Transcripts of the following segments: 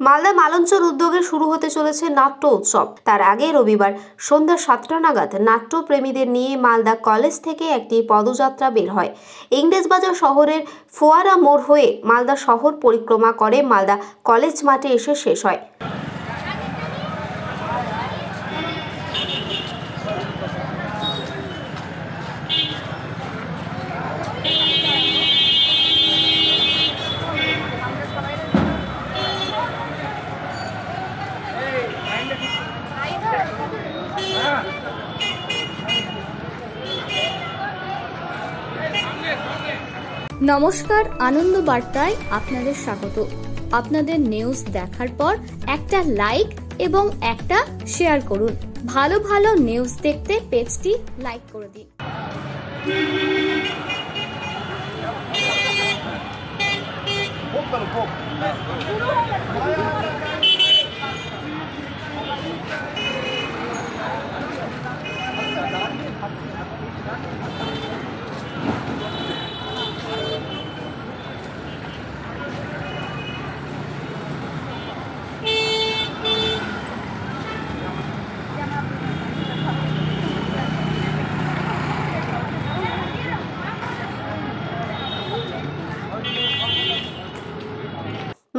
মালদা মালঞ্চর উদ্যোগে শুরু হতে চলেছে নাট্য উৎসব। তার আগে রবিবার সন্ধ্যা সাতটা নাগাদ নাট্যপ্রেমীদের নিয়ে মালদা কলেজ থেকে একটি পদযাত্রা বের হয়। ইংরেজবাজার শহরের ফোয়ারা মোড় হয়ে মালদা শহর পরিক্রমা করে মালদা কলেজ মাঠে এসে শেষ হয়। নমস্কার, আনন্দ বার্তায় আপনাদের স্বাগত। আপনাদের নিউজ দেখার পর একটা লাইক এবং একটা শেয়ার করুন। ভালো ভালো নিউজ দেখতে পেজটি লাইক করে দিন।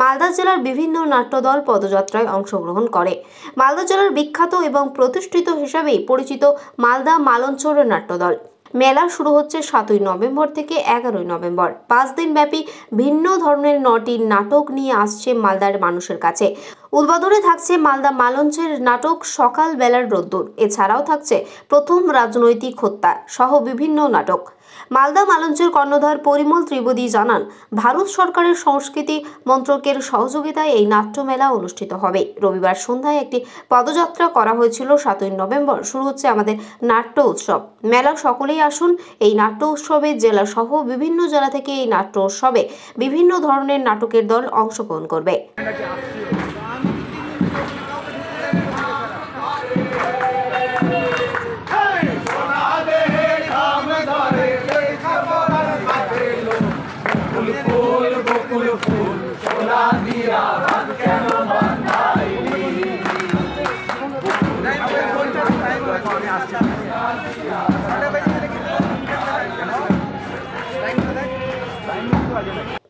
মালদা জেলার বিভিন্ন নাট্যদল পদযাত্রায় অংশগ্রহণ করে। মালদা জেলার বিখ্যাত এবং প্রতিষ্ঠিত হিসাবেই পরিচিত মালদা মালঞ্চর নাট্যদল। মেলা শুরু হচ্ছে সাতই নভেম্বর থেকে এগারোই নভেম্বর। পাঁচ দিন ব্যাপী ভিন্ন ধরনের নটি নাটক নিয়ে আসছে মালদার মানুষের কাছে। উদ্বোধনে থাকছে মালদা মালঞ্চের নাটক সকাল বেলার রোদ্দুর। এছাড়াও থাকছে প্রথম রাজনৈতিক হত্যা সহ বিভিন্ন নাটক। মালদা মালঞ্চের কর্ণধার পরিমল ত্রিবেদী জানান, ভারত সরকারের সংস্কৃতি মন্ত্রকের সহযোগিতায় এই নাট্যমেলা অনুষ্ঠিত হবে। রবিবার সন্ধ্যায় একটি পদযাত্রা করা হয়েছিল সাতই নভেম্বর। শুরু হচ্ছে আমাদের নাট্য উৎসব। মেলা সকলেই আসুন এই নাট্য উৎসবে জেলা সহ বিভিন্ন জেলা থেকে এই নাট্য উৎসবে বিভিন্ন ধরনের নাটকের দল অংশগ্রহণ করবে।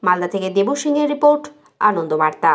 মালদা থেকে দেব সিংয়ের রিপোর্ট আনন্দ বার্তা